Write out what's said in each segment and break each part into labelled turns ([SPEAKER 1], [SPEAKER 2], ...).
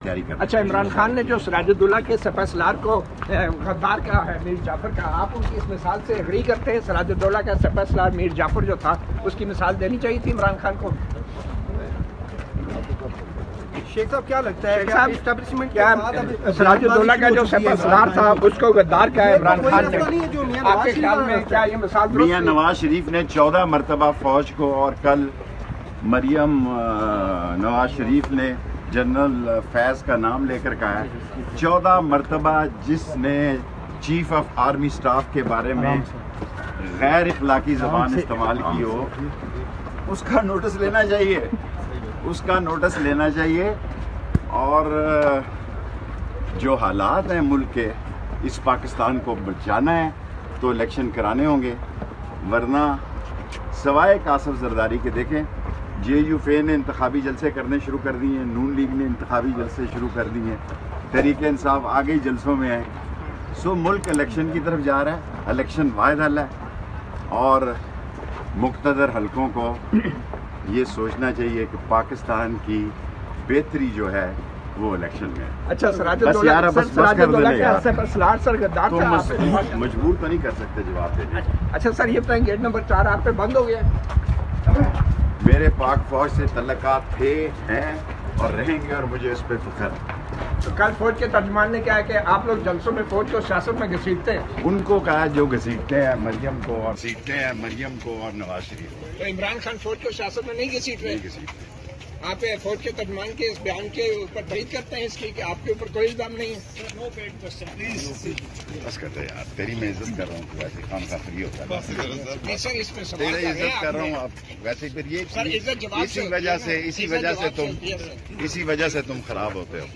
[SPEAKER 1] अच्छा इमरान खान ने जो सराजुद्दौला के सपसलार को गद्दार कहा है मीर जाफ़र का आप उनकी इस मिसाल से एग्री करते हैं? सराजुद्दौला का सपसलार मीर जाफ़र जो था उसकी मिसाल देनी चाहिए थी इमरान खान को?
[SPEAKER 2] शेख साहब क्या लगता है?
[SPEAKER 1] क्या सराजुद्दौला का जो सपसलार था उसको गद्दार कहा है इमरान खान ने। आपके ख्याल में क्या ये मिसाल
[SPEAKER 3] मियाँ नवाज़ शरीफ ने चौदह मरतबा फौज को और कल मरियम नवाज़ शरीफ ने जनरल फैज का नाम लेकर कहा है। चौदह मरतबा जिसने चीफ ऑफ़ आर्मी स्टाफ के बारे में गैर इखलाकी जबान इस्तेमाल की हो। उसका नोटिस लेना चाहिए। उसका नोटिस लेना चाहिए। और जो हालात हैं मुल्क के इस पाकिस्तान को बचाना है तो इलेक्शन कराने होंगे। वरना सवाए कासफ जरदारी के देखें। जे यू फे ने इंतबी जलसे करने शुरू कर दिए हैं नून लीग ने इंतबी जलसे शुरू कर दिए हैं। तहरीक इंसाफ आगे ही जलसों में है। सो मुल्क इलेक्शन की तरफ़ जा रहा है इलेक्शन वायद हल है। और मुख्तदर हलकों को ये सोचना चाहिए कि पाकिस्तान की बेहतरी जो है वो इलेक्शन में
[SPEAKER 1] अच्छा
[SPEAKER 3] बस यार, कर दे तो मजबूर तो नहीं कर सकते जवाब देने।
[SPEAKER 1] अच्छा सर ये गेट नंबर चार आप पे बंद हो गया
[SPEAKER 3] मेरे पाक फौज से तल्लकात थे हैं और रहेंगे और मुझे इस पर फख्र।
[SPEAKER 1] तो कल फौज के तर्जमान ने कहा है कि आप लोग जलसों में फौज को सियासत में घसीटते हैं।
[SPEAKER 3] उनको कहा जो घसीटते हैं मरियम को और घसीटते हैं मरियम को और नवाज़ शरीफ को।
[SPEAKER 1] तो इमरान खान फौज को सियासत में नहीं घसीट रहे?
[SPEAKER 3] नहीं घसीटते।
[SPEAKER 1] आप फौज के तर्जमान के इस बयान के ऊपर तयद करते हैं इसकी कि आपके ऊपर कोई इल्ज़ाम नहीं है।
[SPEAKER 3] बस करते यार तेरी मैं इज़्ज़त कर रहा हूँ तू वैसे खान का फ्री होता है।
[SPEAKER 1] सर इसमें सवाल
[SPEAKER 3] तेरी
[SPEAKER 1] कर रहे
[SPEAKER 3] इज़्ज़त कर रहा हूँ अब वैसे फिर ये
[SPEAKER 1] सर इज़्ज़त जवाब
[SPEAKER 3] इसी वजह से इसी वजह से तुम
[SPEAKER 1] है सर।
[SPEAKER 3] इसी वजह से तुम खराब होते हो।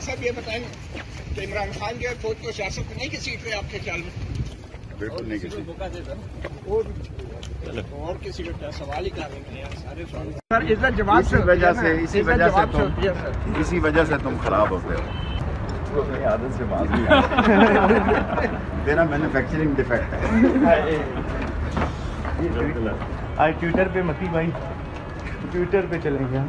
[SPEAKER 1] साहब ये बताएँ कि इमरान खान जो है फौज को सियासत नहीं की सीट रहे आपके ख्याल में?
[SPEAKER 3] बिल्कुल नहीं घसीटते
[SPEAKER 1] और किसी को सवाल ही कर रहे हैं। सर इज़्ज़त जवाब
[SPEAKER 3] इसी वजह से इसी वजह से तुम
[SPEAKER 1] है
[SPEAKER 3] इसी वजह से तुम खराब होते हो मेरी आदत से बात नहीं। तेरा मैन्युफैक्चरिंग डिफेक्ट है।
[SPEAKER 2] आज ट्विटर पे मती भाई। ट्विटर पे चलेंगे हम।